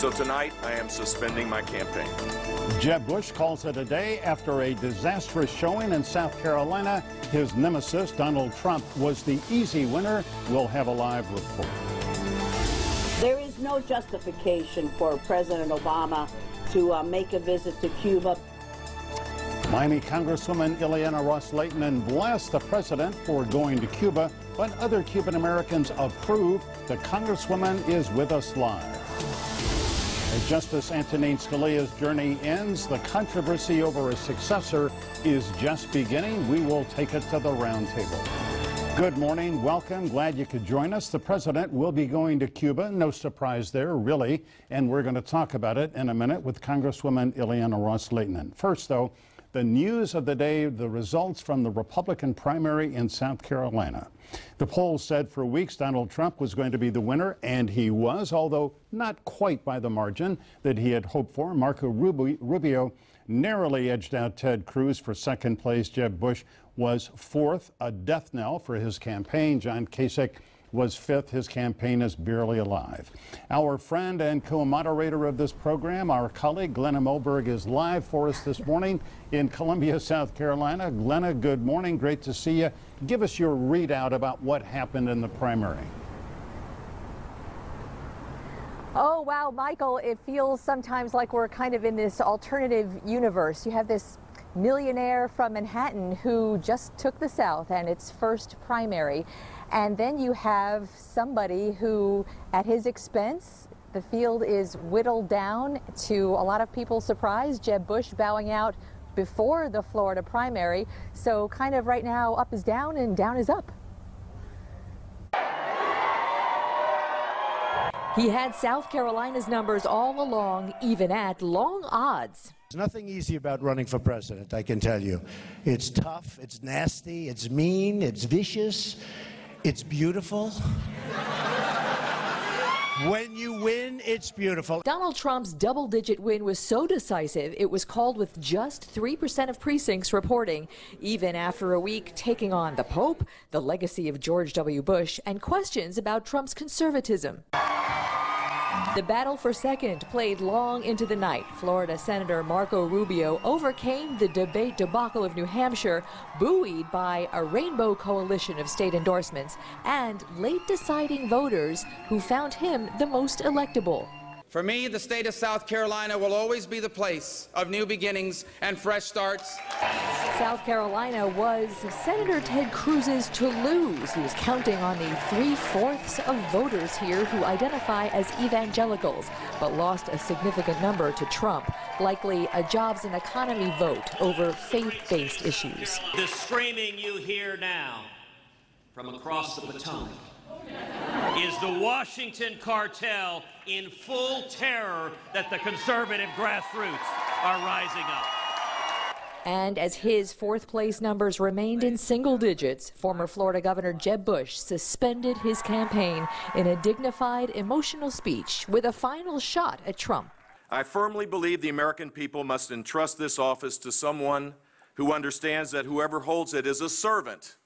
So tonight, I am suspending my campaign. Jeb Bush calls it a day after a disastrous showing in South Carolina. His nemesis, Donald Trump, was the easy winner. We'll have a live report. There is no justification for President Obama to uh, make a visit to Cuba. Miami Congresswoman Ileana Ros-Lehtinen blessed the president for going to Cuba, but other Cuban Americans approve. The Congresswoman is with us live. As Justice Antonin Scalia's journey ends, the controversy over a successor is just beginning. We will take it to the roundtable. Good morning. Welcome. Glad you could join us. The president will be going to Cuba. No surprise there, really. And we're going to talk about it in a minute with Congresswoman Ileana Ros-Lehtinen. First, though, the news of the day, the results from the Republican primary in South Carolina. The polls said for weeks Donald Trump was going to be the winner, and he was, although not quite by the margin that he had hoped for. Marco Rubio narrowly edged out Ted Cruz for second place. Jeb Bush was fourth, a death knell for his campaign. John Kasich was fifth. His campaign is barely alive. Our friend and co-moderator of this program, our colleague Glenna Milberg, is live for us this morning in Columbia, South Carolina. Glenna, good morning. Great to see you. Give us your readout about what happened in the primary. Oh, wow, Michael, it feels sometimes like we're kind of in this alternative universe. You have this millionaire from Manhattan who just took the South and its first primary. And then you have somebody who, at his expense, the field is whittled down to a lot of people's surprise. Jeb Bush bowing out before the Florida primary. So kind of right now, up is down and down is up. He had South Carolina's numbers all along, even at long odds. There's nothing easy about running for president, I can tell you. It's tough, it's nasty, it's mean, it's vicious, it's beautiful. When you win, it's beautiful. Donald Trump's double digit win was so decisive, it was called with just 3% of precincts reporting, even after a week taking on the Pope, the legacy of George W. Bush, and questions about Trump's conservatism. The battle for second played long into the night. Florida Senator Marco Rubio overcame the debate debacle of New Hampshire, buoyed by a rainbow coalition of state endorsements and late deciding voters who found him the most electable. For me, the state of South Carolina will always be the place of new beginnings and fresh starts. South Carolina was Senator Ted Cruz's to lose. He was counting on the three-fourths of voters here who identify as evangelicals, but lost a significant number to Trump, likely a jobs and economy vote over faith-based issues. The screaming you hear now from across the Potomac is the Washington cartel in full terror that the conservative grassroots are rising up. And as his fourth place numbers remained in single digits, former Florida Governor Jeb Bush suspended his campaign in a dignified, emotional speech with a final shot at Trump. I firmly believe the American people must entrust this office to someone who understands that whoever holds it is a servant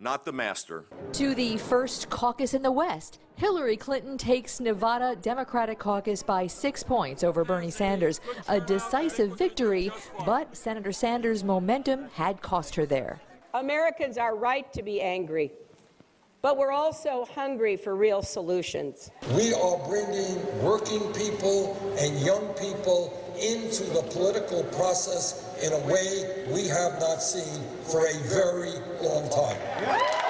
not the master. To the first caucus in the West, Hillary Clinton takes Nevada Democratic caucus by six points over Bernie Sanders. A decisive victory, but Senator Sanders' momentum had cost her there. Americans are right to be angry, but we're also hungry for real solutions. We are bringing working people and young people into the political process in a way we have not seen for a very long time.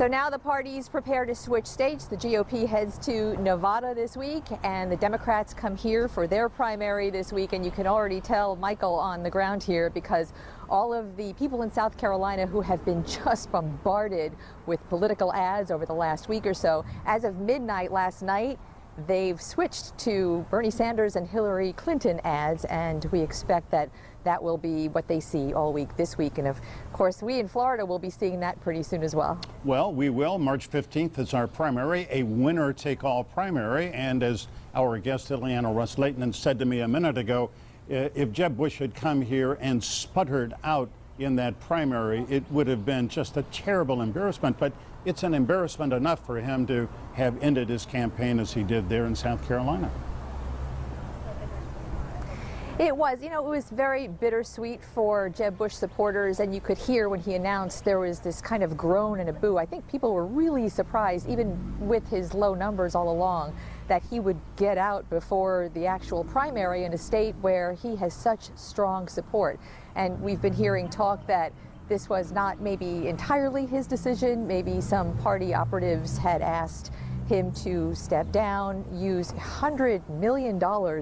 So now the parties prepare to switch states. The GOP heads to Nevada this week, and the Democrats come here for their primary this week. And you can already tell Michael on the ground here because all of the people in South Carolina who have been just bombarded with political ads over the last week or so, as of midnight last night, they've switched to Bernie Sanders and Hillary Clinton ads, and we expect that that will be what they see all week this week. And of course, we in Florida will be seeing that pretty soon as well. Well, we will. March 15th is our primary, a winner take all primary. And as our guest, Ileana Ros-Lehtinen, said to me a minute ago, if Jeb Bush had come here and sputtered out in that primary, it would have been just a terrible embarrassment. But it's an embarrassment enough for him to have ended his campaign as he did there in South Carolina. It was, you know, it was very bittersweet for Jeb Bush supporters, and you could hear when he announced there was this kind of groan and a boo. I think people were really surprised, even with his low numbers all along, that he would get out before the actual primary in a state where he has such strong support. And we've been hearing talk that this was not maybe entirely his decision, maybe some party operatives had asked him to step down, use $100 million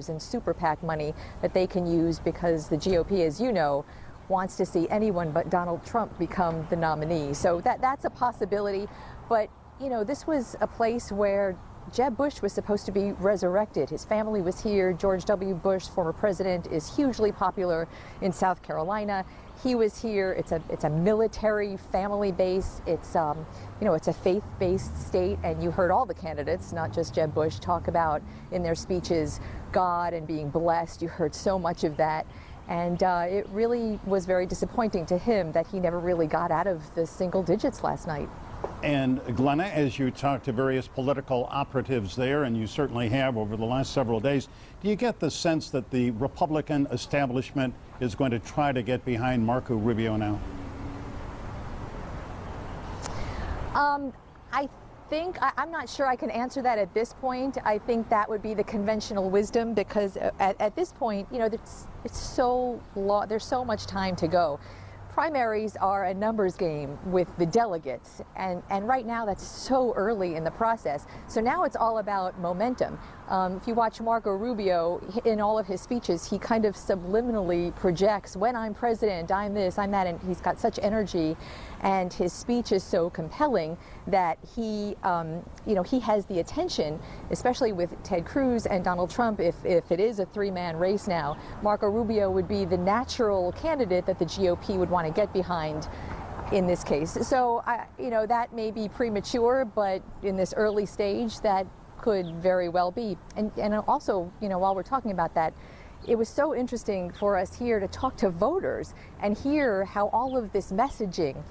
in super PAC money that they can use because the GOP, as you know, wants to see anyone but Donald Trump become the nominee. So that, that's a possibility. But, you know, this was a place where Jeb Bush was supposed to be resurrected. His family was here. George W. Bush, former president, is hugely popular in South Carolina. He was here. It's a it's a military family base. It's um, you know it's a faith-based state, and you heard all the candidates, not just Jeb Bush, talk about in their speeches God and being blessed. You heard so much of that. And uh, it really was very disappointing to him that he never really got out of the single digits last night. And Glenna, as you talk to various political operatives there, and you certainly have over the last several days, do you get the sense that the Republican establishment is going to try to get behind Marco Rubio now? Um, I think, I, am not sure I can answer that at this point. I think that would be the conventional wisdom because at, at this point, you know, it's, it's so long, there's so much time to go primaries are a numbers game with the delegates, and, and right now that's so early in the process. So now it's all about momentum. Um, if you watch Marco Rubio in all of his speeches, he kind of subliminally projects, when I'm president, I'm this, I'm that, and he's got such energy, and his speech is so compelling that he, um, you know, he has the attention, especially with Ted Cruz and Donald Trump. If, if it is a three-man race now, Marco Rubio would be the natural candidate that the GOP would want to get behind in this case. So, I, you know, that may be premature, but in this early stage, that could very well be. And, and also, you know, while we're talking about that, it was so interesting for us here to talk to voters and hear how all of this messaging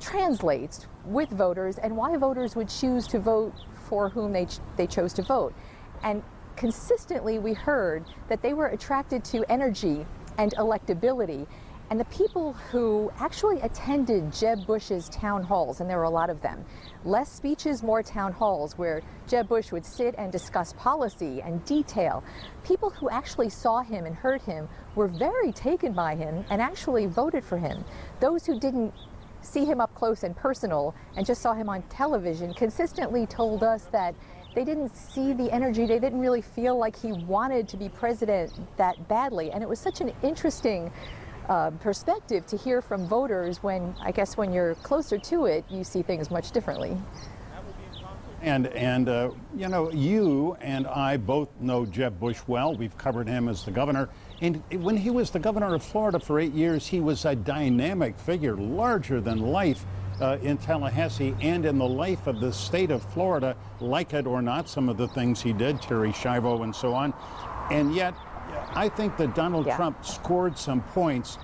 translates with voters and why voters would choose to vote for whom they, ch they chose to vote. And consistently we heard that they were attracted to energy and electability and the people who actually attended Jeb Bush's town halls, and there were a lot of them, less speeches, more town halls where Jeb Bush would sit and discuss policy and detail. People who actually saw him and heard him were very taken by him and actually voted for him. Those who didn't see him up close and personal and just saw him on television consistently told us that they didn't see the energy. They didn't really feel like he wanted to be president that badly. And it was such an interesting uh, perspective to hear from voters when, I guess, when you're closer to it, you see things much differently. And, and uh, you know, you and I both know Jeb Bush well. We've covered him as the governor. And when he was the governor of Florida for eight years, he was a dynamic figure, larger than life uh, in Tallahassee and in the life of the state of Florida, like it or not, some of the things he did, Terri Schiavo and so on. And yet, I think that Donald yeah. Trump scored some points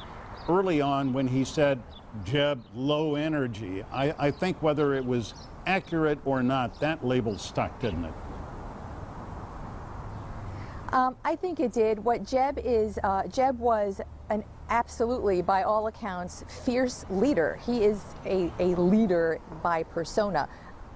early on when he said, Jeb, low energy. I, I think whether it was accurate or not, that label stuck, didn't it? Um, I think it did. What Jeb is, uh, Jeb was an absolutely, by all accounts, fierce leader. He is a, a leader by persona.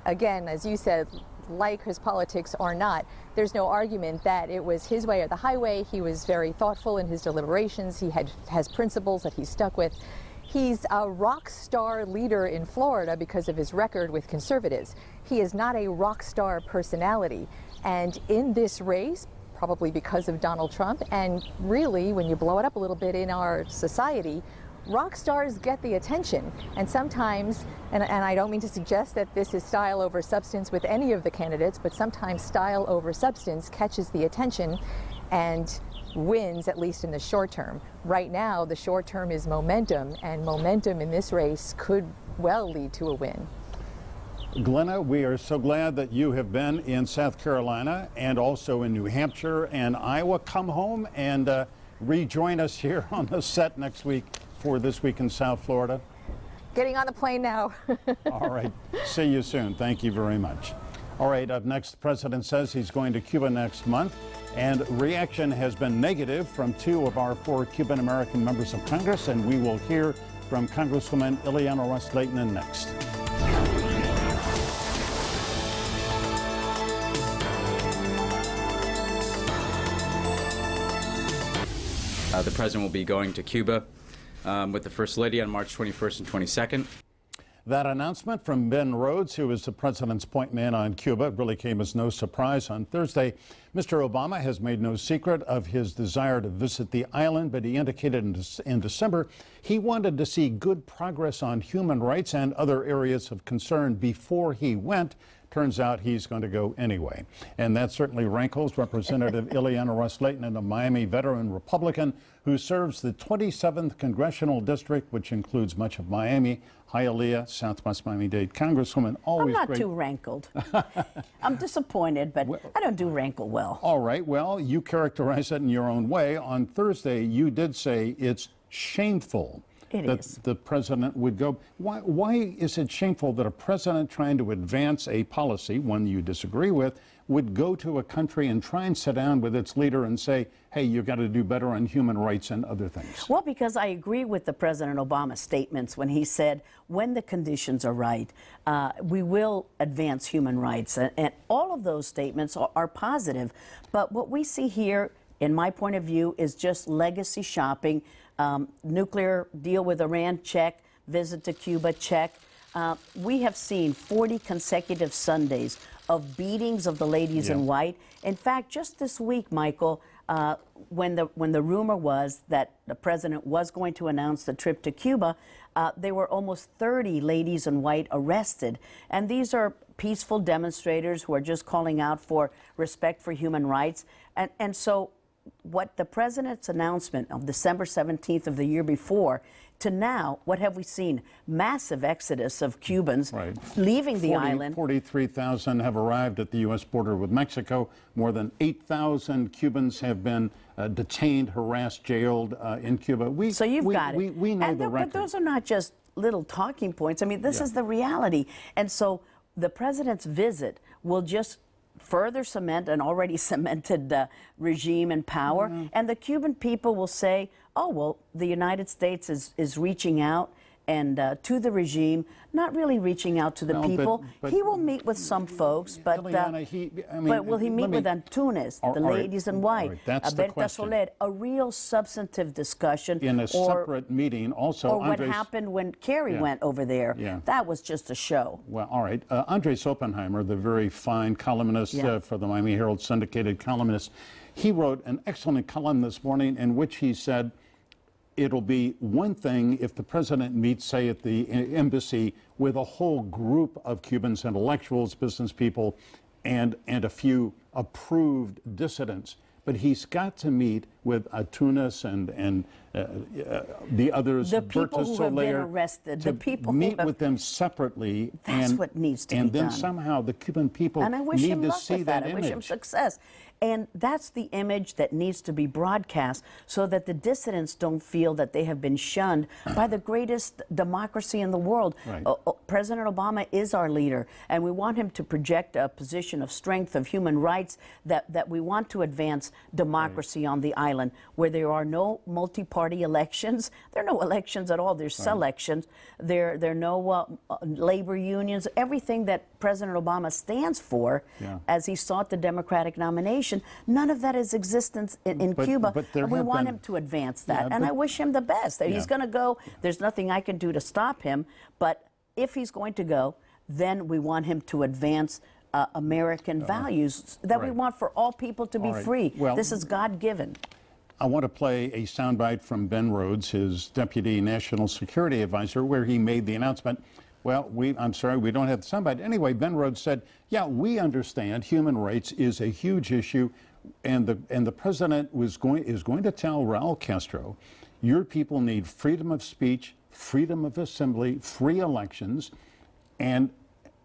Again, as you said, like his politics or not, there's no argument that it was his way or the highway. He was very thoughtful in his deliberations. He had has principles that he stuck with. He's a rock star leader in Florida because of his record with conservatives. He is not a rock star personality. And in this race, probably because of Donald Trump, and really, when you blow it up a little bit in our society, rock stars get the attention. And sometimes, and, and, I don't mean to suggest that this is style over substance with any of the candidates, but sometimes style over substance catches the attention and wins, at least in the short term. Right now, the short term is momentum, and momentum in this race could well lead to a win. Glenna, we are so glad that you have been in South Carolina and also in New Hampshire and Iowa. Come home and uh, rejoin us here on the set next week for This Week in South Florida? Getting on the plane now. All right. See you soon. Thank you very much. All right. Up next, the president says he's going to Cuba next month, and reaction has been negative from two of our four Cuban American members of Congress, and we will hear from Congresswoman Ileana Ros-Lehtinen next. Uh, the president will be going to Cuba um, with the First Lady on March 21st and 22nd. That announcement from Ben Rhodes, who is the president's point man on Cuba, really came as no surprise on Thursday. Mr. Obama has made no secret of his desire to visit the island, but he indicated in, in December he wanted to see good progress on human rights and other areas of concern before he went. Turns out he's going to go anyway. And that certainly rankles Representative Ileana Ros-Lehtinen, a Miami veteran Republican who serves the 27th Congressional District, which includes much of Miami, Hialeah, Southwest Miami-Dade. Congresswoman, always I'm not great. too rankled. I'm disappointed, but I don't do rankle well. All right. Well, you characterize it in your own way. On Thursday, you did say it's shameful It that is. the president would go. Why, why is it shameful that a president trying to advance a policy, one you disagree with, would go to a country and try and sit down with its leader and say, hey, you've got to do better on human rights and other things? Well, because I agree with the President Obama statements when he said, when the conditions are right, uh, we will advance human rights. And, and all of those statements are, are positive. But what we see here, in my point of view, is just legacy shopping. Um, nuclear deal with Iran, check. Visit to Cuba, check. Uh, we have seen 40 consecutive Sundays of beatings of the ladies Yeah. in white. In fact, just this week, Michael, uh, when the when the rumor was that the president was going to announce the trip to Cuba, uh, there were almost 30 ladies in white arrested, and these are peaceful demonstrators who are just calling out for respect for human rights, and and so. What the president's announcement of December 17th of the year before to now, what have we seen? Massive exodus of Cubans Right. leaving the island. 43,000 have arrived at the U.S. border with Mexico. More than 8,000 Cubans have been uh, detained, harassed, jailed uh, in Cuba. We, So you've we, got it. We, we know and the tho- record. But those are not just little talking points. I mean, this Yeah. is the reality. And so the president's visit will just further cement an already cemented uh, regime in power. Mm-hmm. And the Cuban people will say, oh, well, the United States is, is reaching out. And uh, to the regime, not really reaching out to the No, people. but- he will meet with some folks, but uh, he- I mean, but will he meet me- with Antúnez, the ladies in white, right, that's the question. Soler, a real substantive discussion in a or, separate meeting, also, or what happened when Kerry Yeah. went over there. Yeah. That was just a show. Well, all right. Uh, Andres Oppenheimer, the very fine columnist Yeah. uh, for the Miami Herald syndicated columnist, he wrote an excellent column this morning in which he said it'll be one thing if the president meets, say, at the embassy with a whole group of Cubans, intellectuals, business people, and, and a few approved dissidents. But he's got to meet with Antúnez and, and uh, uh, the others, The people Berta who have been arrested, the people meet have- with them separately. That's and, what needs to and be then somehow the Cuban people And I wish need him to luck see with that. that I wish him success. And that's the image that needs to be broadcast so that the dissidents don't feel that they have been shunned by the greatest democracy in the world. Right. O- President Obama is our leader, and we want him to project a position of strength of human rights that, that we want to advance democracy on the island where there are no multi party elections. There are no elections at all, there's selections. There, there are no uh, uh, labor unions. Everything that President Obama stands for Yeah. as he sought the Democratic nomination, none of that is existence in, in But- Cuba. but there and we want been- him to advance that. Yeah, and but- I wish him the best. Yeah. He's going to go. There's nothing I can do to stop him. But if he's going to go, then we want him to advance uh, American values that we want for all people to be All right. free. Well- this is God given. I want to play a soundbite from Ben Rhodes, his deputy national security advisor, where he made the announcement. Well, we, I'm sorry, we don't have the. Anyway, Ben Rhodes said, yeah, we understand human rights is a huge issue. And the, and the president was going, is going to tell Raul Castro, your people need freedom of speech, freedom of assembly, free elections. And,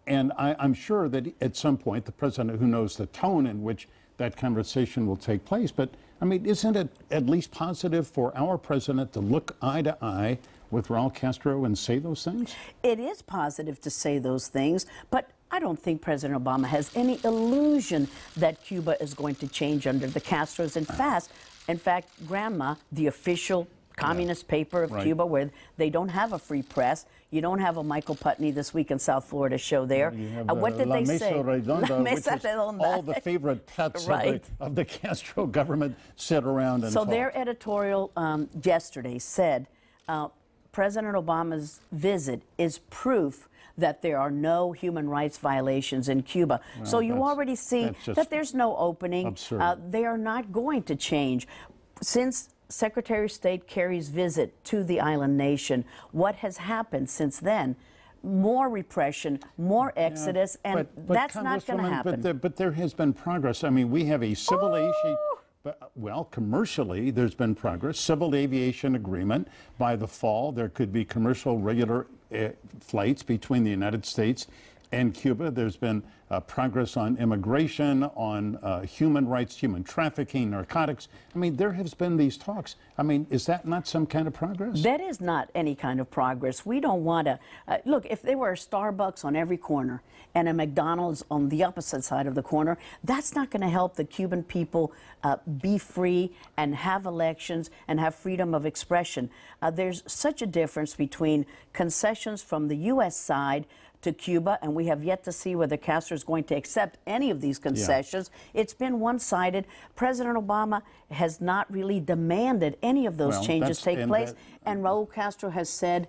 and I, I'm sure that at some point, the president, who knows the tone in which that conversation will take place, but I mean, isn't it at least positive for our president to look eye to eye with Raul Castro and say those things? It is positive to say those things, but I don't think President Obama has any illusion that Cuba is going to change under the Castros. In fact, in fact, Granma, the official communist paper of Right. Cuba, where they don't have a free press, you don't have a Michael Putney this week in South Florida show there. Uh, what did La they Mesa say? Redonda, Mesa which is Redonda. all the favorite pets of, the, of the Castro government sit around and So talk. their editorial um, yesterday said uh, President Obama's visit is proof that there are no human rights violations in Cuba. so you already see that there's no opening. Uh, they are not going to change. Since Secretary of State Kerry's visit to the island nation, what has happened since then? More repression, more exodus, and But- but that's not going to happen. But there, but there has been progress. I mean, we have a civil aviation. But, well, commercially, there's been progress. Civil aviation agreement by the fall. There could be commercial regular uh, flights between the United States and Cuba. There's been uh, progress on immigration, on uh, human rights, human trafficking, narcotics. I mean, there has been these talks. I mean, is that not some kind of progress? That is not any kind of progress. We don't want to uh, look. If there were a Starbucks on every corner and a McDonald's on the opposite side of the corner, that's not going to help the Cuban people uh, be free and have elections and have freedom of expression. Uh, there's such a difference between concessions from the U.S. side to Cuba, and we have yet to see whether Castro is going to accept any of these concessions. It's been one sided. President Obama has not really demanded any of those Well, changes take place, that- and Raul Castro has said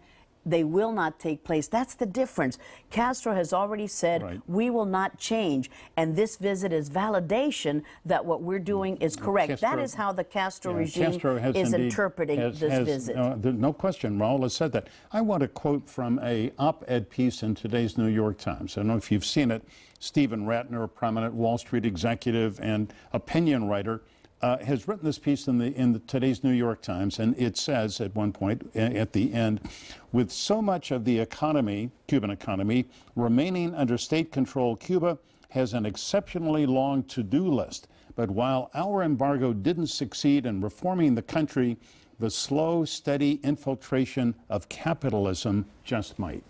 they will not take place. That's the difference. Castro has already said Right. we will not change, and this visit is validation that what we're doing is correct. that Castro- is how the Castro Yeah, regime Castro is interpreting has- this has- visit. uh, no question, Raul has said that. I want to quote from a op-ed piece in today's New York Times. I don't know if you've seen it. Steven Rattner, a prominent Wall Street executive and opinion writer, uh, has written this piece in the in the, today's New York Times, and it says at one point at the end, with so much of the economy, Cuban economy, remaining under state control, Cuba has an exceptionally long to-do list. But while our embargo didn't succeed in reforming the country, the slow, steady infiltration of capitalism just might.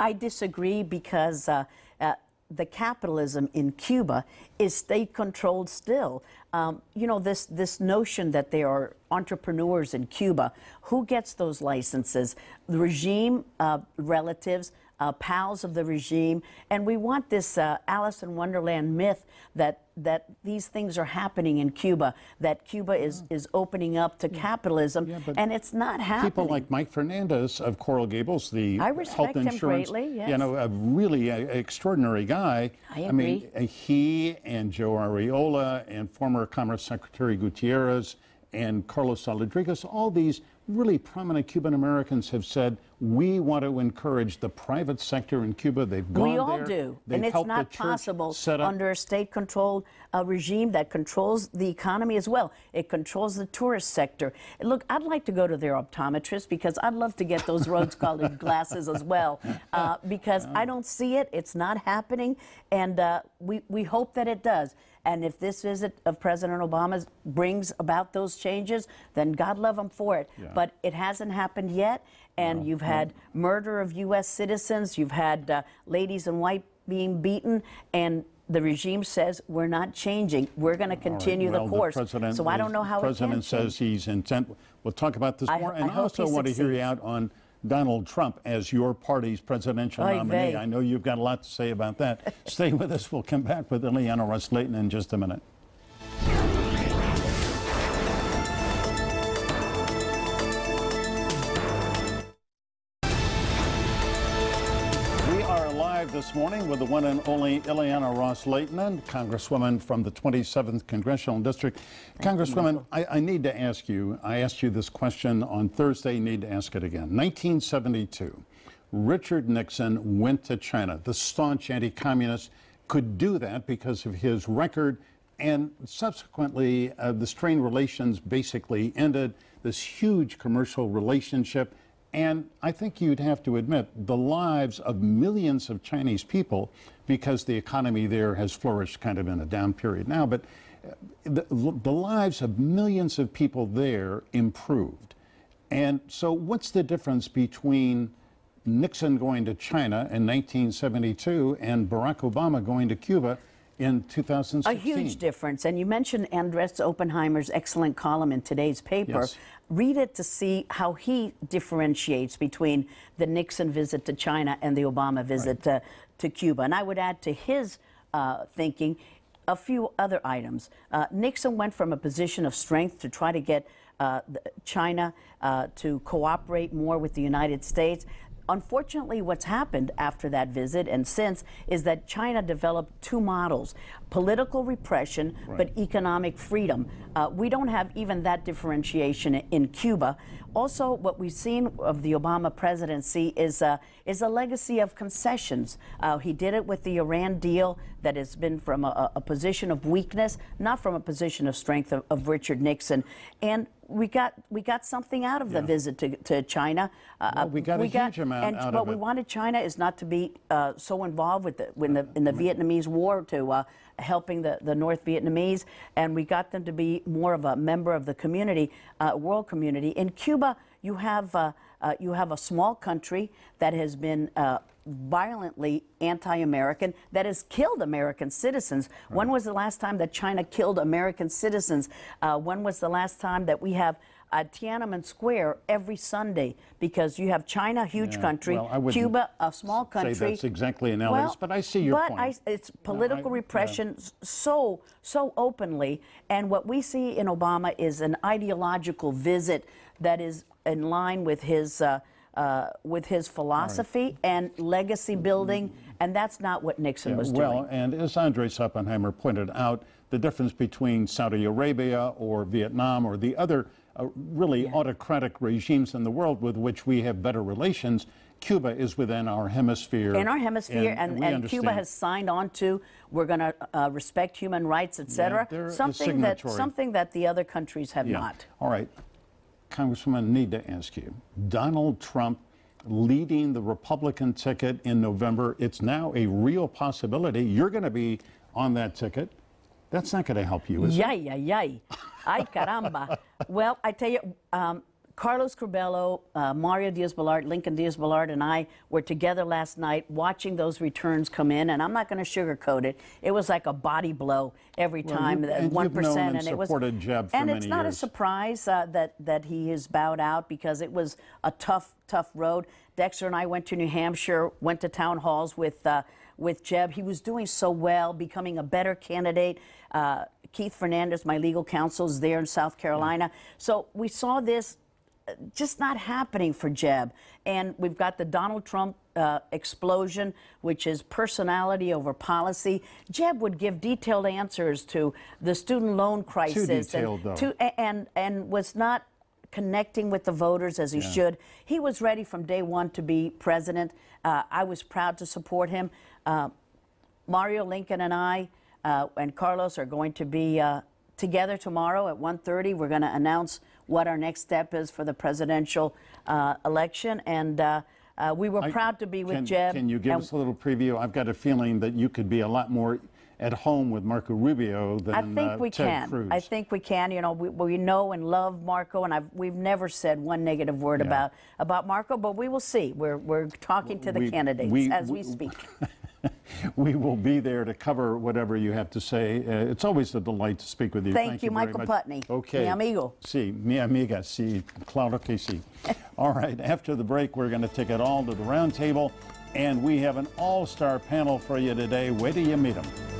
I disagree because uh, uh, the capitalism in Cuba is state controlled still. Um, you know, this, this notion that there are entrepreneurs in Cuba, who gets those licenses? The regime uh, relatives, uh, pals of the regime. And we want this uh, Alice in Wonderland myth that, that these things are happening in Cuba, that Cuba is, is opening up to capitalism, Yeah, and it's not happening. People like Mike Fernandez of Coral Gables, the I health respect him insurance, greatly, you know, a really uh, extraordinary guy. I mean, agree. uh, he and Joe Arriola and former Commerce Secretary Gutierrez and Carlos Rodriguez, all these really prominent Cuban Americans have said we want to encourage the private sector in Cuba. They've gone We all there. do. They've and it's not possible set up under a state controlled uh, regime that controls the economy as well. It controls the tourist sector. And look, I'd like to go to their optometrist because I'd love to get those rose colored glasses as well uh, because I don't see it. It's not happening. And uh, we, we hope that it does. And if this visit of President Obama brings about those changes, then God love him for it. Yeah. But it hasn't happened yet. And you've had murder of U.S. citizens, you've had uh, ladies in white being beaten, and the regime says we're not changing. We're going to All right, continue well, the course. president so I don't know how the president says he's intent. We'll talk about this I- more, and I also want to hear you out on Donald Trump as your party's presidential Oy nominee. vey. I know you've got a lot to say about that. Stay with us. We'll come back with Ileana Ros-Lehtinen in just a minute. Live this morning with the one and only Ileana Ros-Lehtinen, Congresswoman from the 27th Congressional District. Congresswoman, I, I need to ask you, I asked you this question on Thursday, need to ask it again. 1972, Richard Nixon went to China. The staunch anti communist could do that because of his record, and subsequently, uh, the strained relations basically ended. This huge commercial relationship. And I think you'd have to admit the lives of millions of Chinese people, because the economy there has flourished kind of in a down period now. But uh, the, the lives of millions of people there improved. And so, what's the difference between Nixon going to China in 1972 and Barack Obama going to Cuba in 2016? A huge difference. And you mentioned Andres Oppenheimer's excellent column in today's paper. Yes. Read it to see how he differentiates between the Nixon visit to China and the Obama visit to, to Cuba. And I would add to his uh, thinking a few other items. Uh, Nixon went from a position of strength to try to get uh, China uh, to cooperate more with the United States. Unfortunately, what's happened after that visit and since is that China developed two models political repression, but economic freedom. Uh, we don't have even that differentiation in Cuba. Also, what we've seen of the Obama presidency is, uh, is a legacy of concessions. Uh, he did it with the Iran deal that has been from a, a position of weakness, not from a position of strength of, of Richard Nixon. And we got we got something out of the visit to, to China. Uh, Well, we got a huge amount and out what of we it. wanted China is not to be uh, so involved with the in the, in the Vietnamese war to uh, helping the, the North Vietnamese, and we got them to be more of a member of the community, uh, world community. In Cuba, you have uh, uh, you have a small country that has been. Uh, violently anti-American that has killed American citizens. When was the last time that China killed American citizens? Uh, when was the last time that we have at Tiananmen Square every Sunday because you have China, huge Yeah, country, well, Cuba, a small say country. that's exactly analogous, but I see your but point. I- it's political I- repression s- so so openly, and what we see in Obama is an ideological visit that is in line with his. Uh, uh, with his philosophy and legacy building, and that's not what Nixon Yeah, was well, doing. Well, and as Andre Oppenheimer pointed out, the difference between Saudi Arabia or Vietnam or the other uh, really autocratic regimes in the world with which we have better relations, Cuba is within our hemisphere. in our hemisphere, and, we and Cuba has signed on to we're going to uh, respect human rights, etc. they're something that something that the other countries have Yeah. not. All right. Congresswoman, need to ask you Donald Trump leading the Republican ticket in November, it's now a real possibility. You're going to be on that ticket. That's not going to help you, is it? Yay, yay, yay. Ay, caramba. well, I tell you, um, Carlos Curbelo, uh, Mario Diaz-Balart, Lincoln Diaz-Balart, and I were together last night watching those returns come in, and I'm not going to sugarcoat it. It was like a body blow every Well, time, you- that and one you've known and and it was. supported Jeb for and it's not a surprise uh, that that he has bowed out because it was a tough, tough road. Dexter and I went to New Hampshire, went to town halls with. Uh, with Jeb, he was doing so well, becoming a better candidate. Uh, Keith Fernandez, my legal counsel, is there in South Carolina. So we saw this just not happening for Jeb. And we've got the Donald Trump uh, explosion, which is personality over policy. Jeb would give detailed answers to the student loan crisis, detailed, and, to, and and was not connecting with the voters as he should. He was ready from day one to be president. Uh, I was proud to support him. Uh, Mario Lincoln and I uh, and Carlos are going to be uh, together tomorrow at 1:30. We're going to announce what our next step is for the presidential uh, election, and uh, uh, we were I- proud to be with can, Jeb. Can you give and us a little preview? I've got a feeling that you could be a lot more at home with Marco Rubio than I think uh, we Ted can. Cruz. I think we can. You know, we, we know and love Marco, and I've, we've never said one negative word Yeah. about about Marco. But we will see. We're we're talking to the We- candidates we- as we we- speak. we will be there to cover whatever you have to say. Uh, it's always a delight to speak with you. Thank you, very Michael much. Putney. Okay. Mi amigo. Sí, mi amiga, sí, claro que sí. all right, after the break, we're going to take it all to the round table, and we have an all-star panel for you today. Wait till you meet them.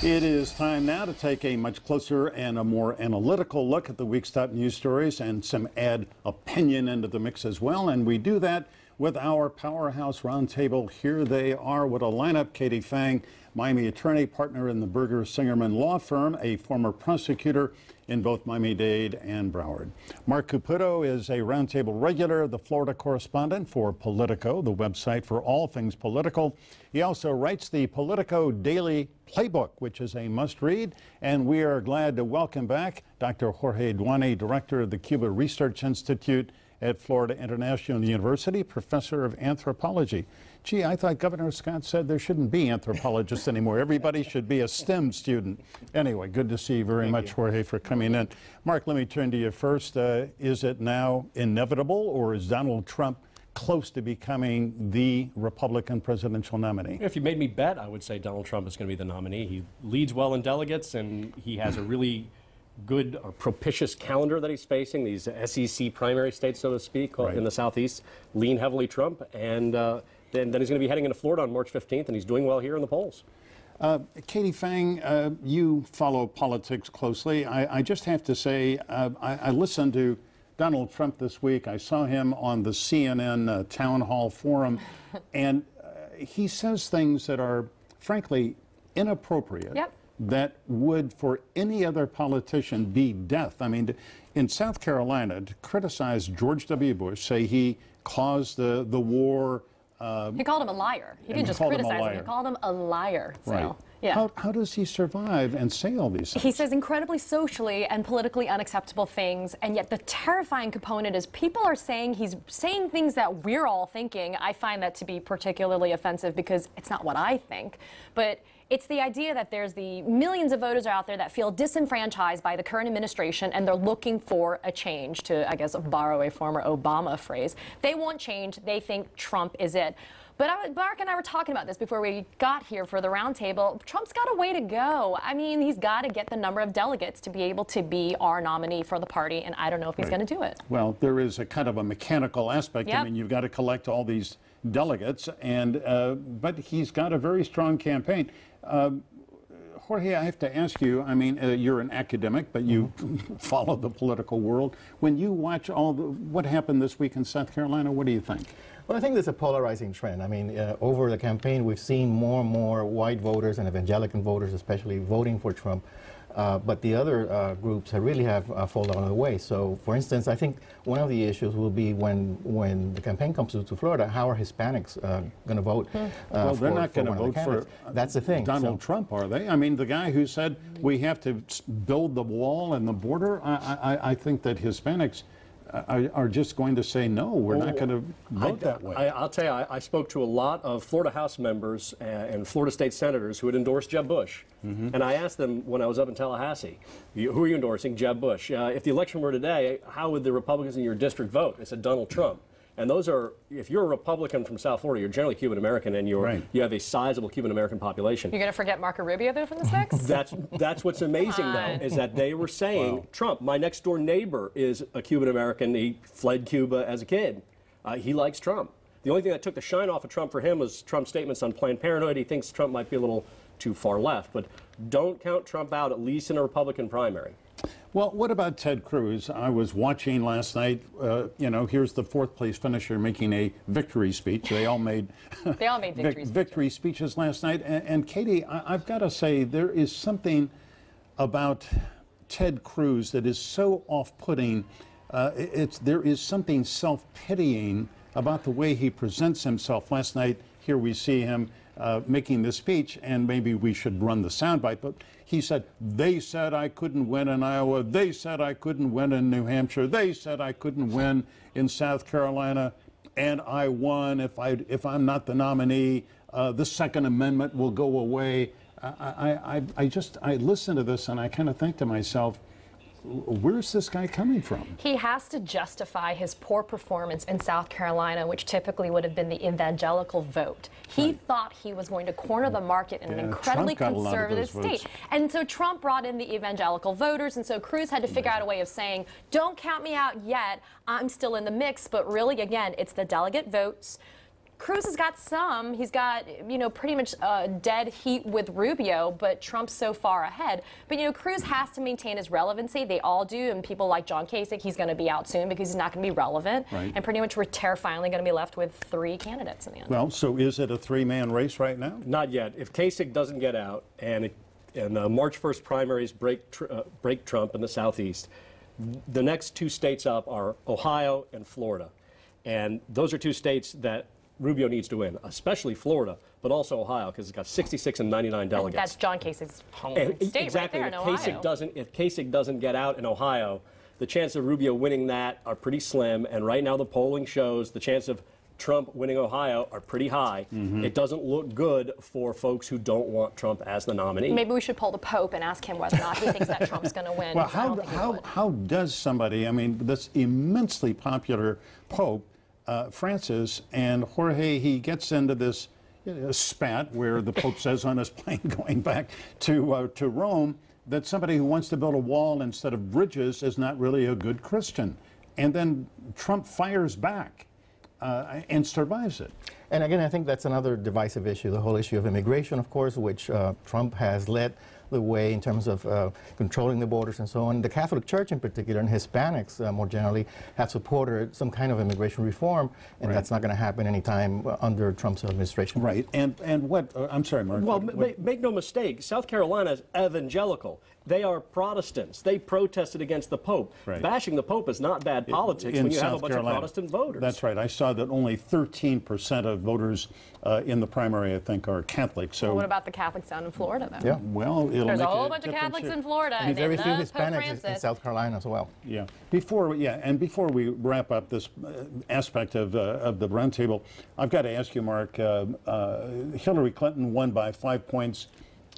It is time now to take a much closer and a more analytical look at the week's top news stories and some add opinion into the mix as well. And we do that with our Powerhouse Roundtable. Here they are. What a lineup. Katie Phang, Miami attorney, partner in the Berger Singerman Law Firm, a former prosecutor in both Miami-Dade and Broward. Marc Caputo is a Roundtable regular, the Florida correspondent for Politico, the website for all things political. He also writes the Politico Daily Playbook, which is a must-read. And we are glad to welcome back Dr. Jorge Duany, director of the Cuba Research Institute at Florida International University, professor of anthropology. Gee, I thought Governor Scott said there shouldn't be anthropologists anymore. Everybody should be a STEM student. Anyway, good to see you very much, Jorge, for coming in. Mark, let me turn to you first. Uh, is it now inevitable, or is Donald Trump close to becoming the Republican presidential nominee? If you made me bet, I would say Donald Trump is going to be the nominee. He leads well in delegates, and he has a really good or propitious calendar that he's facing. These SEC primary states, so to speak, uh, Right. in the Southeast, lean heavily Trump. And uh, then, then he's going to be heading into Florida on March 15th, and he's doing well here in the polls. Uh, Katie Phang, uh, you follow politics closely. I, I just have to say, uh, I, I listened to Donald Trump this week. I saw him on the CNN uh, Town Hall Forum, and uh, he says things that are, frankly, inappropriate. Yep. That would, for any other politician, be death. I mean, in South Carolina, to criticize George W. Bush, say he caused the, the war. Uh, He called him a liar. He didn't just called him criticize him, he called him a liar. So, right. Yeah. How, how does he survive and say all these things? He says incredibly socially and politically unacceptable things, and yet the terrifying component is people are saying he's saying things that we're all thinking. I find that to be particularly offensive because it's not what I think, but it's the idea that there's the millions of voters out there that feel disenfranchised by the current administration and they're looking for a change to, I guess, borrow a former Obama phrase. They want change. They think Trump is it. But I, Mark and I were talking about this before we got here for the roundtable. Trump's got a way to go. I mean, he's got to get the number of delegates to be able to be our nominee for the party, and I don't know if he's Right. going to do it. Well, there is a kind of a mechanical aspect. I mean, you've got to collect all these delegates, and uh, but he's got a very strong campaign. Um Jorge, I have to ask you. I mean, uh, you're an academic, but you follow the political world. When you watch all the what happened this week in South Carolina, what do you think? Well, I think there's a polarizing trend. I mean, uh, over the campaign, we've seen more and more white voters and evangelical voters, especially, voting for Trump. Uh, but the other uh, groups have really have uh, fallen out of the way. So, for instance, I think one of the issues will be when when the campaign comes to, to Florida, how are Hispanics uh, going to vote? Uh, well, they're not going to one of the vote for? That's the thing. Donald So- Trump, are they? I mean, the guy who said we have to build the wall and the border. I, I, I think that Hispanics uh, are, are just going to say no. We're not going to vote that way. I, I'll tell you, I, I spoke to a lot of Florida House members uh, and Florida state senators who had endorsed Jeb Bush. Mm-hmm. And I asked them when I was up in Tallahassee, who are you endorsing? Jeb Bush. Uh, if the election were today, how would the Republicans in your district vote? They said Donald Trump. And those are, if you're a Republican from South Florida, you're generally Cuban American and you're, Right. you have a sizable Cuban American population. You're going to forget Marco Rubio, though, from this mix? That's that's what's amazing though is that they were saying Trump. My next door neighbor is a Cuban American. He fled Cuba as a kid. Uh, he likes Trump. The only thing that took the shine off of Trump for him was Trump's statements on Planned Parenthood. He thinks Trump might be a little too far left, but don't count Trump out at least in a Republican primary. Well, what about Ted Cruz? I was watching last night. Uh, you know, here's the fourth place finisher making a victory speech. They all made They all made vic- victory speeches. victory speeches last night. And, and Katie, I, I've got to say, there is something about Ted Cruz that is so off-putting. Uh, it- it's there is something self-pitying about the way he presents himself. Last night, here we see him uh, making this speech, and maybe we should run the soundbite. But he said, "They said I couldn't win in Iowa. They said I couldn't win in New Hampshire. They said I couldn't win in South Carolina." and I won. If I if I'm not the nominee, uh, the Second Amendment will go away. I, I, I, I just I listen to this and I kind of think to myself, where's this guy coming from? He has to justify his poor performance in South Carolina, which typically would have been the evangelical vote. He thought he was going to corner the market in an incredibly Trump got a lot of conservative those votes. state. And so Trump brought in the evangelical voters, and so Cruz had to figure out a way of saying, don't count me out yet. I'm still in the mix. But really, again, it's the delegate votes. Cruz has got some. He's got, you know, pretty much uh, dead heat with Rubio, but Trump's so far ahead. But, you know, Cruz has to maintain his relevancy. They all do. And people like John Kasich, he's going to be out soon because he's not going to be relevant. Right. And pretty much we're terrifyingly going to be left with three candidates in the end. Well, so is it a three-man race right now? Not yet. If Kasich doesn't get out and it, and the March 1st primaries break tr- uh, break Trump in the southeast, the next two states up are Ohio and Florida, and those are two states that Rubio needs to win, especially Florida, but also Ohio because it's got 66 and 99 And delegates. that's John Kasich's home And- state exactly. right there if in Kasich Ohio. doesn't if Kasich doesn't get out in Ohio, the chance of Rubio winning that are pretty slim. And right now, the polling shows the chance of Trump winning Ohio are pretty high. Mm-hmm. It doesn't look good for folks who don't want Trump as the nominee. Maybe we should poll the Pope and ask him whether or not he thinks that Trump's going to win. Well, 'cause I how, don't think he how, how does somebody, I mean, this immensely popular Pope, uh, Francis, and Jorge, he gets into this know, spat where the Pope says on his plane going back to, uh, to Rome that somebody who wants to build a wall instead of bridges is not really a good Christian. And then Trump fires back uh, and survives it. And again, I think that's another divisive issue, the whole issue of immigration, of course, which uh, Trump has led the way in terms of uh, controlling the borders and so on. The Catholic Church in particular and Hispanics uh, more generally have supported some kind of immigration reform, and Right. that's not going to happen anytime uh, under Trump's administration. Right. And, and what, uh, I'm sorry, Mark. Well, what- ma- what- make no mistake, South Carolina is evangelical. They are Protestants. They protested against the Pope. Right. Bashing the Pope is not bad politics in when you have a bunch Carolina. of Protestant voters. That's right. I saw that only 13% of voters uh, in the primary, I think, are Catholic. So, Well, what about the Catholics down in Florida, though? Yeah. well, it'll There's a make whole bunch of Catholics here. in Florida, And and they very few love Pope Hispanics in- in South Carolina as well. Yeah. Before, yeah, and before we wrap up this uh, aspect of uh, of the roundtable, I've got to ask you, Mark. Uh, uh, Hillary Clinton won by five points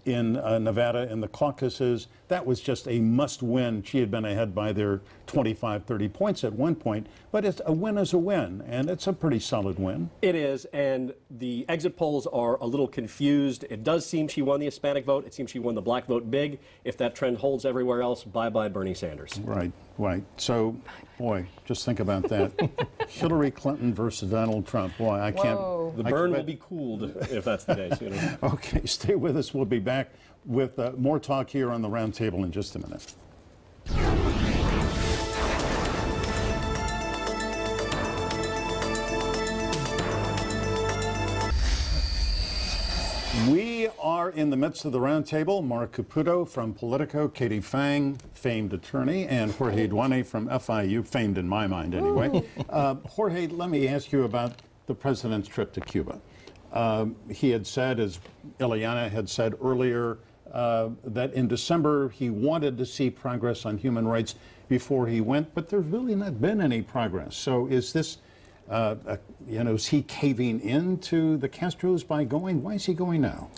in uh, Nevada in the caucuses. That was just a must-win. She had been ahead by their 25, 30 points at one point, but it's a win is a win, and it's a pretty solid win. It is, and the exit polls are a little confused. It does seem she won the Hispanic vote. It seems she won the black vote big. If that trend holds everywhere else, bye-bye Bernie Sanders. Right, right. So, boy, just think about that. Hillary Clinton versus Donald Trump. Boy, I can't. Whoa. The I- burn but- will be cooled if that's the case. You know. Okay, stay with us. We'll be back with uh, more talk here on the roundtable in just a minute. We are in the midst of the roundtable. Marc Caputo from Politico, Katie Phang, famed attorney, and Jorge Duany from FIU, famed in my mind anyway. Uh, Jorge, let me ask you about the president's trip to Cuba. Um, he had said, as Ileana had said earlier, uh, that in December he wanted to see progress on human rights before he went, but there's really not been any progress. So is this, uh, uh, you know, is he caving into the Castros by going? Why is he going now?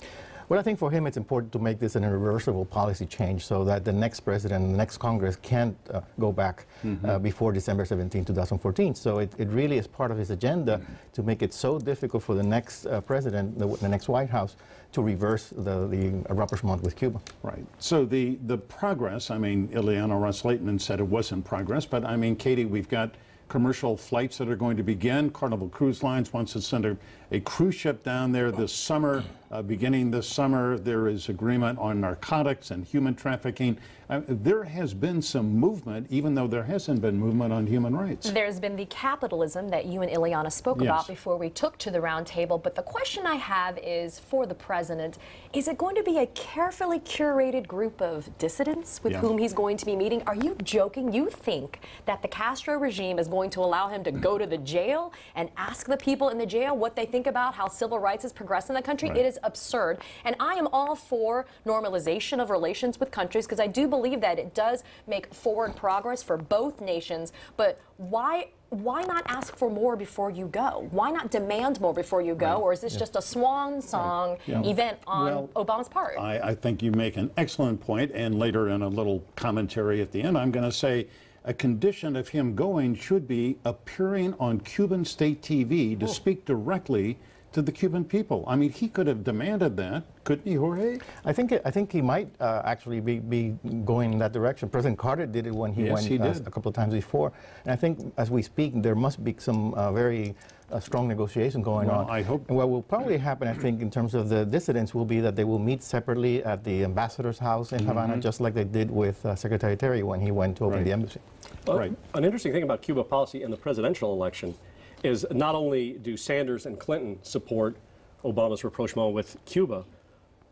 Well, I think for him it's important to make this an irreversible policy change so that the next president, and the next Congress can't uh, go back uh, before December 17, 2014. So it, it really is part of his agenda to make it so difficult for the next uh, president, the, the next White House, to reverse the, the rapprochement with Cuba. Right. So the, the progress, I mean, Ileana Ros-Lehtinen said it wasn't progress, but I mean, Katie, we've got commercial flights that are going to begin. Carnival Cruise Lines wants to send a, a cruise ship down there this summer. Uh, beginning this summer, there is agreement on narcotics and human trafficking. Uh, there has been some movement, even though there hasn't been movement on human rights. There's been the capitalism that you and Ileana spoke Yes. about before we took to the roundtable. But the question I have is for the president is it going to be a carefully curated group of dissidents with Yeah. whom he's going to be meeting? Are you joking? You think that the Castro regime is going to allow him to go to the jail and ask the people in the jail what they think about how civil rights has progressed in the country? Right. It is absurd. And I am all for normalization of relations with countries because I do believe that it does make forward progress for both nations. But why? Why not ask for more before you go? Why not demand more before you go? Right. Or is this just a swan song Yeah. event on Well, Obama's part? I, I think you make an excellent point, and later in a little commentary at the end, I'm going to say a condition of him going should be appearing on Cuban state TV to oh. speak directly to the Cuban people. I mean, he could have demanded that, couldn't he, Jorge? I think I think he might uh, actually be, be going in that direction. President Carter did it when he Yes, went he uh, a couple of times before, and I think as we speak, there must be some uh, very uh, strong negotiation going Well, on. I hope- And what will probably happen, I think, in terms of the dissidents, will be that they will meet separately at the ambassador's house in Havana, just like they did with uh, Secretary Kerry when he went to open Mm-hmm. Right. the embassy. Well, Right. An interesting thing about Cuba policy in the presidential election is not only do Sanders and Clinton support Obama's rapprochement with Cuba,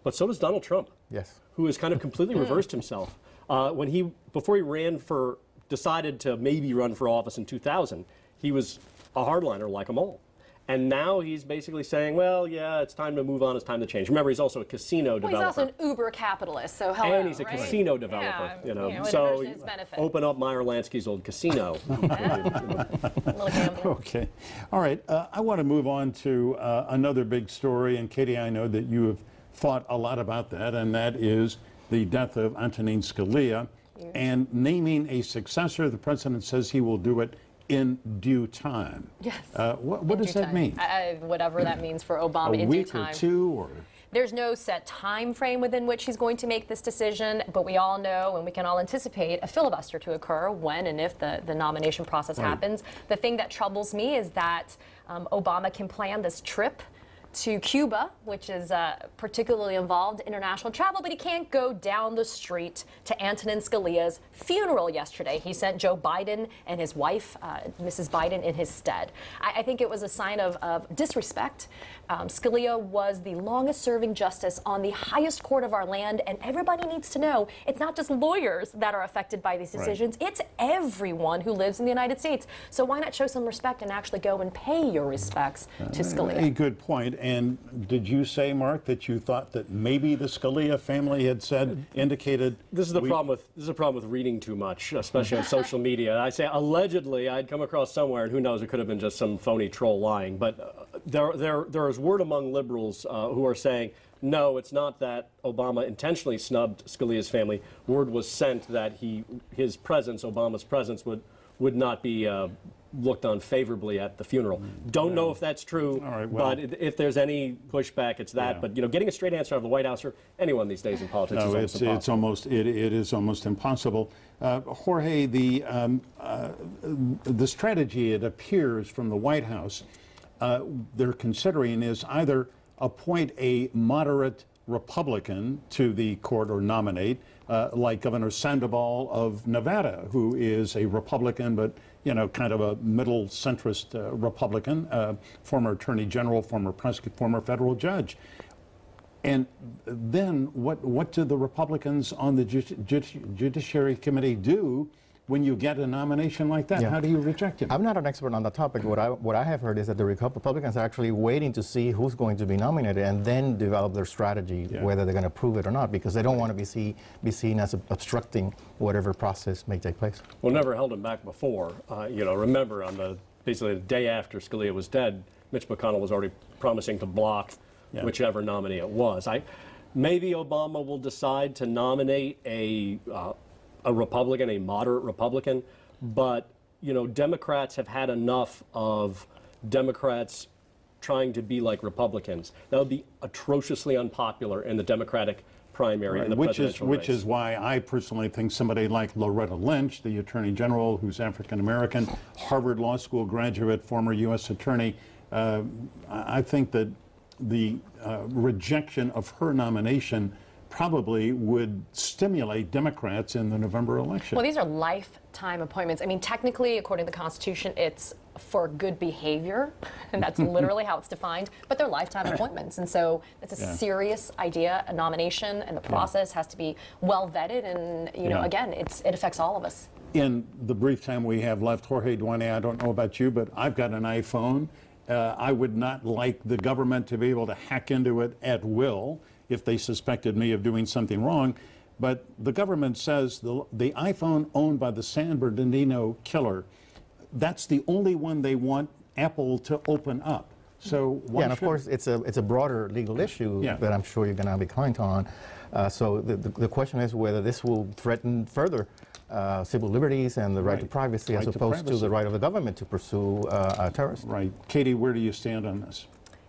but so does Donald Trump, Yes. who has kind of completely reversed himself. Uh, when he before he ran for decided to maybe run for office in 2000, he was a hardliner like them all. And now he's basically saying, well, yeah, it's time to move on, it's time to change. Remember, he's also a casino Well, he's developer. also an uber capitalist, so hello, and he's a right? casino developer, Yeah, you know. it so inures to his benefit. open up Meyer Lansky's old casino. Okay. All right. Uh, I want to move on to uh, another big story. And Katie, I know that you have thought a lot about that, and that is the death of Antonin Scalia and naming a successor. The president says he will do it in due time. Yes. Uh, what what does that time. mean? Uh, whatever that means for Obama a in week due time. or two, or There's no set time frame within which he's going to make this decision, but we all know and we can all anticipate a filibuster to occur when and if the, the nomination process Right. happens. The thing that troubles me is that um, Obama can plan this trip to Cuba, which is uh, particularly involved international travel, but he can't go down the street to Antonin Scalia's funeral yesterday. He sent Joe Biden and his wife, uh, Mrs. Biden, in his stead. I, I think it was a sign of, of disrespect. Um, Scalia was the longest serving justice on the highest court of our land, and everybody needs to know it's not just lawyers that are affected by these Right. decisions, it's everyone who lives in the United States. So why not show some respect and actually go and pay your respects to Scalia? A good point. And did you say, Mark, that you thought that maybe the Scalia family had said, indicated? This is the we- problem with this is the problem with reading too much, especially on social media. I say allegedly, I'd come across somewhere, and who knows, it could have been just some phony troll lying. But uh, there, there, there is word among liberals uh, who are saying, no, it's not that Obama intentionally snubbed Scalia's family. Word was sent that he, his presence, Obama's presence, would would not be. Uh, Looked on favorably at the funeral. Don't know if that's true, well- but if there's any pushback, it's that. Yeah. But you know, getting a straight answer out of the White House or anyone these days in politics is No, almost it's, impossible. it's almost, it, it is almost impossible. Uh, Jorge, the, um, uh, the strategy, it appears from the White House, uh, they're considering is either appoint a moderate Republican to the court or nominate, uh, like Governor Sandoval of Nevada, who is a Republican, but you know, kind of a middle centrist uh, Republican, uh, former Attorney General, former prosecutor, former federal judge. And then what, what do the Republicans on the Ju- Ju- Judiciary Committee do when you get a nomination like that? Yeah. How do you reject him? I'm not an expert on the topic. What I what I have heard is that the Republicans are actually waiting to see who's going to be nominated and then develop their strategy, Yeah. whether they're going to approve it or not, because they don't want to be see be seen as obstructing whatever process may take place. Well, never held him back before. Uh, you know, remember on the basically the day after Scalia was dead, Mitch McConnell was already promising to block Yeah. whichever nominee it was. I maybe Obama will decide to nominate a uh, a Republican, a moderate Republican, but you know, Democrats have had enough of Democrats trying to be like Republicans. That would be atrociously unpopular in the Democratic primary in the which is which race. is why I personally think somebody like Loretta Lynch, the Attorney General, who's African American, Harvard Law School graduate, former U.S. Attorney, uh, I I think that the uh, rejection of her nomination probably would stimulate Democrats in the November election. Well, these are lifetime appointments. I mean, technically, according to the Constitution, it's for good behavior, and that's literally how it's defined, but they're lifetime appointments. And so it's a Yeah. serious idea, a nomination, and the process has to be well vetted. And, you know, Yeah. again, it's, it affects all of us. in the brief time we have left, Jorge Duany, I don't know about you, but I've got an iPhone. Uh, I would not like the government to be able to hack into it at will if they suspected me of doing something wrong. But the government says the, the iPhone owned by the San Bernardino killer, that's the only one they want Apple to open up. So why yeah, and of course, it's a it's a broader legal issue Yeah. that I'm sure you're going to be comment on. Uh, so the, the, the question is whether this will threaten further uh, civil liberties and the right, to privacy Right as to opposed to privacy. the right of the government to pursue uh, a terrorist. Right. Katie, where do you stand on this?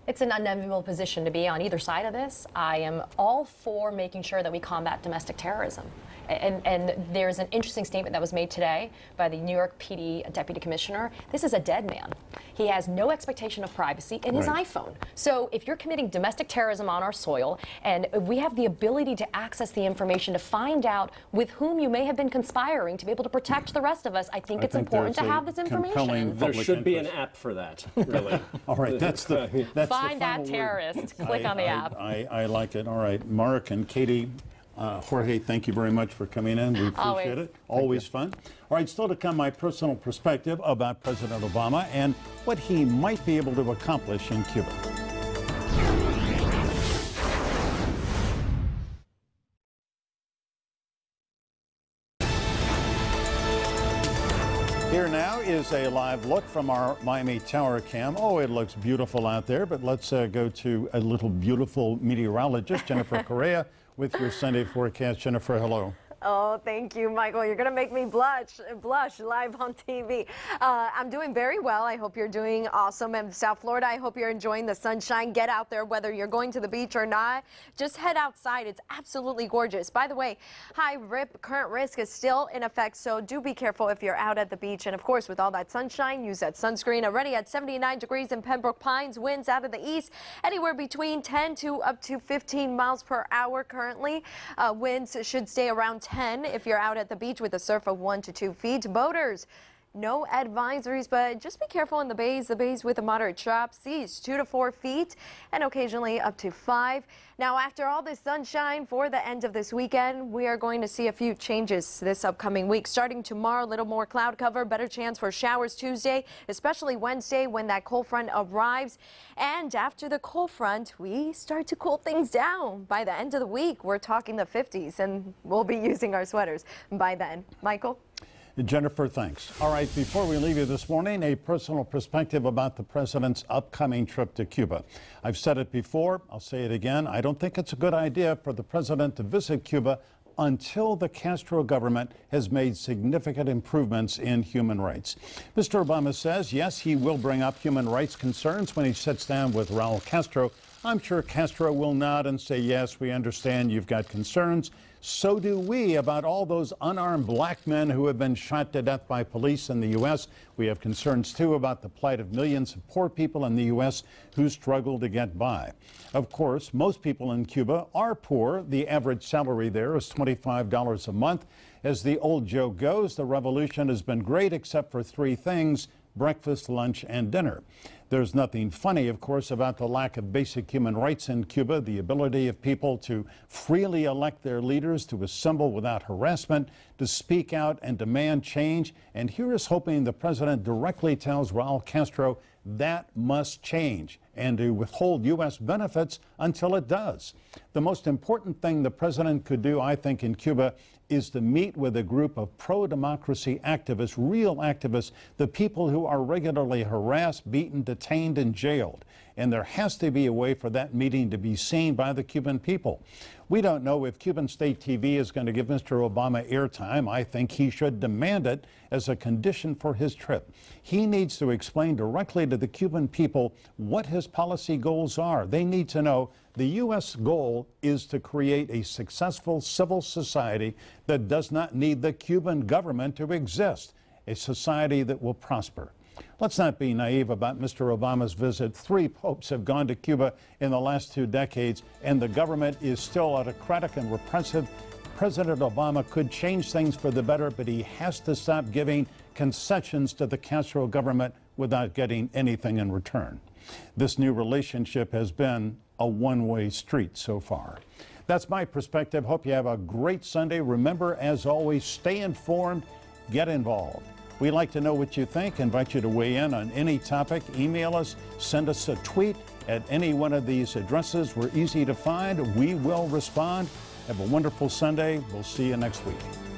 It's an unenviable position to be on either side of this. I am all for making sure that we combat domestic terrorism. And, and there's an interesting statement that was made today by the New York PD Deputy Commissioner. This is a dead man. He has no expectation of privacy in his Right. iPhone. So if you're committing domestic terrorism on our soil, and we have the ability to access the information to find out with whom you may have been conspiring to be able to protect the rest of us, I think I it's think important to have this information. compelling There public should be an app for that, really. All right, that's the that's the Find that final word. terrorist. Click I- on the I- app. I, I like it. All right, Mark and Katie, Uh, Jorge, thank you very much for coming in. We appreciate Always. it. Always fun. All right, still to come, my personal perspective about President Obama and what he might be able to accomplish in Cuba. Here now is a live look from our Miami Tower cam. Oh, it looks beautiful out there, but let's uh, go to a little beautiful meteorologist, Jennifer Correa, with your Sunday forecast. Jennifer, hello. Oh, thank you, Michael. You're going to make me blush, blush live on TV. Uh, I'm doing very well. I hope you're doing awesome. In South Florida, I hope you're enjoying the sunshine. Get out there, whether you're going to the beach or not. Just head outside. It's absolutely gorgeous. By the way, high RIP current risk is still in effect, so do be careful if you're out at the beach. And of course, with all that sunshine, use that sunscreen. Already at 79 degrees in Pembroke Pines, winds out of the east, anywhere between 10 to up to 15 miles per hour currently. Uh, winds should stay around 10 if you're out at the beach with a surf of 1 to 2 feet. Boaters, no advisories, but just be careful in the bays. The bays with a moderate drop, seas 2 to 4 feet and occasionally up to 5. Now, after all this sunshine for the end of this weekend, we are going to see a few changes this upcoming week. Starting tomorrow, a little more cloud cover, better chance for showers Tuesday, especially Wednesday when that cold front arrives. And after the cold front, we start to cool things down. By the end of the week, we're talking the 50s, and we'll be using our sweaters by then. Michael? Jennifer, thanks. All right, before we leave you this morning, a personal perspective about the president's upcoming trip to Cuba. I've said it before, I'll say it again. I don't think it's a good idea for the president to visit Cuba until the Castro government has made significant improvements in human rights. Mr. Obama says, yes, he will bring up human rights concerns when he sits down with Raul Castro. I'm sure Castro will nod and say, yes, we understand you've got concerns. So do we about all those unarmed black men who have been shot to death by police in the U.S. We have concerns, too, about the plight of millions of poor people in the U.S. who struggle to get by. Of course, most people in Cuba are poor. The average salary there is $25 a month. As the old joke goes, the revolution has been great except for three things breakfast, lunch, and dinner. There's nothing funny, of course, about the lack of basic human rights in Cuba, the ability of people to freely elect their leaders, to assemble without harassment, to speak out and demand change. And here is hoping the president directly tells Raul Castro that must change and to withhold U.S. benefits until it does. The most important thing the president could do, I think, in Cuba is to meet with a group of pro democracy activists, real activists, the people who are regularly harassed, beaten, detained, and jailed. And there has to be a way for that meeting to be seen by the Cuban people. We don't know if Cuban state TV is going to give Mr. Obama airtime. I think he should demand it as a condition for his trip. He needs to explain directly to the Cuban people what his policy goals are. They need to know the U.S. goal is to create a successful civil society that does not need the Cuban government to exist, a society that will prosper. Let's not be naive about Mr. Obama's visit. Three popes have gone to Cuba in the last two decades, and the government is still autocratic and repressive. President Obama could change things for the better, but he has to stop giving concessions to the Castro government without getting anything in return. This new relationship has been a one way street so far. That's my perspective. Hope you have a great Sunday. Remember, as always, stay informed, get involved. We'd like to know what you think. Invite you to weigh in on any topic. Email us, send us a tweet at any one of these addresses. We're easy to find. We will respond. Have a wonderful Sunday. We'll see you next week.